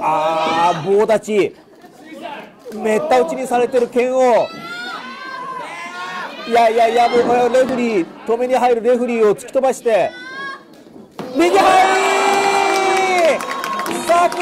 ああ棒立ち。めった打ちにされてる剣を。いやいやいやもうレフリー。止めに入るレフリーを突き飛ばして。右入り!炸裂!